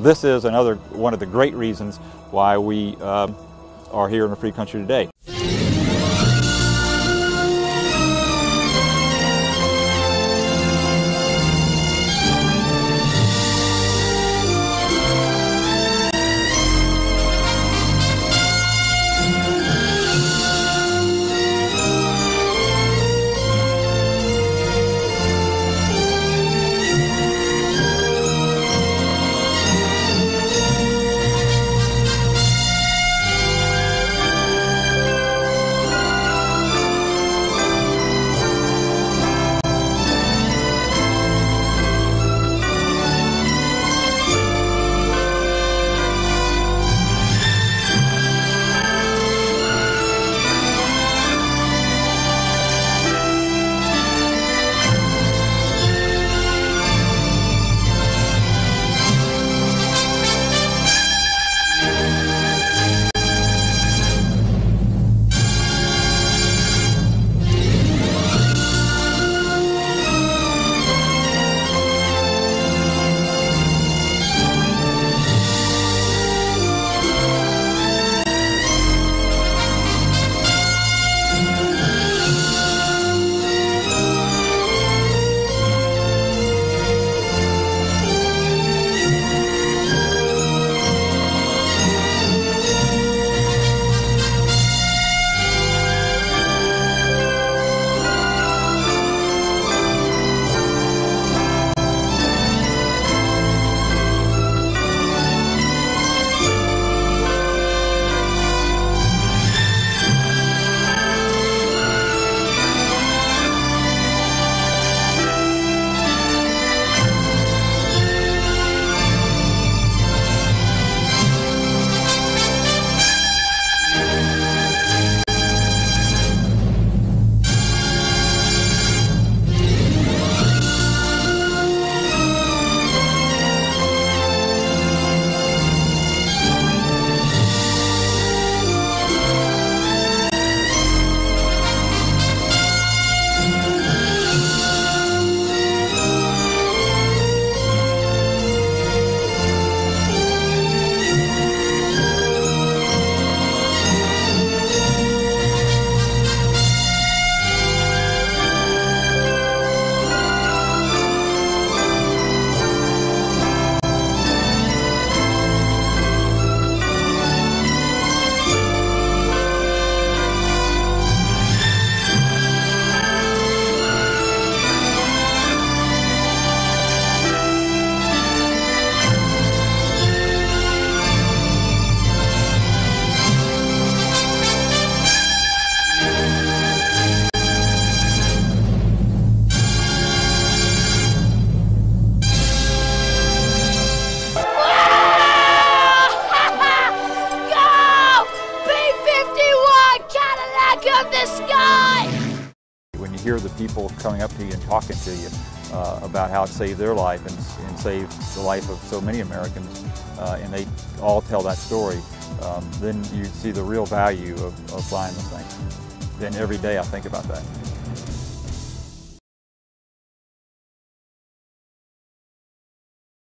This is another one of the great reasons why we um, are here in a free country today. When you hear the people coming up to you and talking to you uh, about how it saved their life and, and saved the life of so many Americans, uh, and they all tell that story, um, then you see the real value of, of flying the thing. Then every day I think about that.